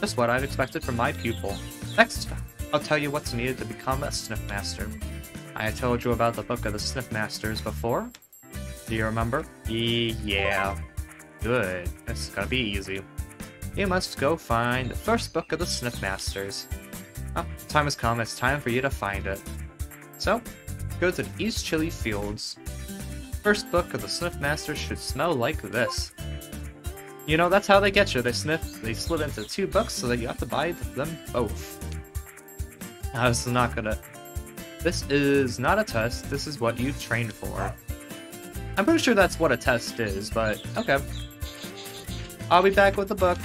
Just what I'd expected from my pupil. Next, I'll tell you what's needed to become a Sniff Master. I told you about the Book of the Sniff Masters before. Do you remember? E yeah. Good. It's gonna be easy. You must go find the first book of the Sniff Masters. Well, time has come, it's time for you to find it. So, go to the East Chili Fields. First book of the Sniff Masters should smell like this. You know, that's how they get you. They sniff, they split into two books so that you have to buy them both. This is not gonna... This is not a test, this is what you've trained for. I'm pretty sure that's what a test is, but okay. I'll be back with the book.